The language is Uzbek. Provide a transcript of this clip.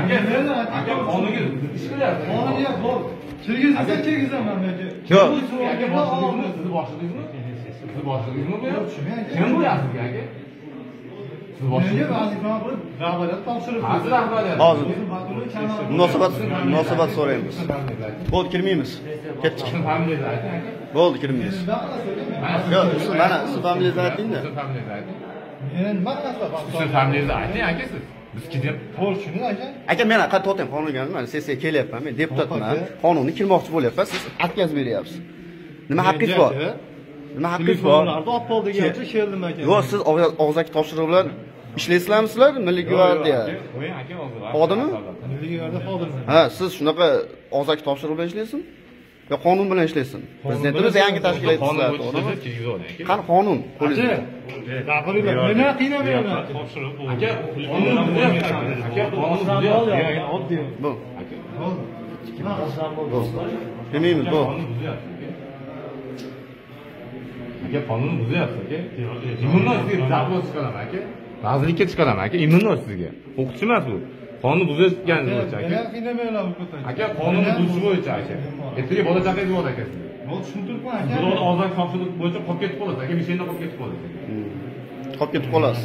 aka aka qonunga ish qilyapsiz Qonunga bor. Kirgizsa kirgizaman aka. aka Yo'q. boshlig'ingizmi sizni boshlig'ingizmi sizni boshlig'ingizmi bu kim bo'lyapsiz aka siz Menga boshlig'ingiz vazifa qilib rahbariyat topshirib qaysi rahbariyat Hozir munosabat munosabat so'raymiz. Bo'ldi kirmaymiz. Ketdik. sizni familiyangizni ayting aka Bo'ldi kirmaymiz. Yo'q, siz mana siz familiyangizni ayting-da. sizni familiyangizni ayting Men nima qilasizlar? sizni familiyangizni ayting aka siz biz ketib To'g'ri tushundingiz aka? Aka men qani to'xtang qonunga mana sessiyaga kelyapman. Men deputatman. Qonunni kirmoqchi bo'lyapman. Siz atkazib beryapsiz. Nima haqqingiz bor? Nima haqqingiz bor? Olib qol degancha keldim aka. Yo'q, siz og'z- og'zaki topshiriq bilan ishlaysizlarmi sizlar? Milliy gvardiya. qo'ying aka hozir Xodimi? Milliy gvardiya xodimi. Ha, siz shunaqa og'zaki topshiriq bilan ishlaysizmi? Yo qonun bilan ishlaysiz. Prezidentimiz yangi tashkil etdi qonun to'g'rimi? Qani qonun? Meni qiynamayman. aka qonun Oddiy. Bu. Bilmaymiz bu. aka aka qonun buzyapti aka immunnoy sizga zaпрос chiqaraman aka vazirlikka chiqaraman aka immunnoy sizga o'qituvchi emas bu qonun buzayotganingiz bo'yicha aka qiynamaylar bu aka. aka. Qonunni buzish bo'yicha aka. ertaga bola chaqangiz bor aka. tushuntiribman aka. birovni og'zaki topshiriq bo'yicha qolib ketib qolasiz aka. Mishenda qolib ketib qolasiz aka. Qolib ketib qolasiz.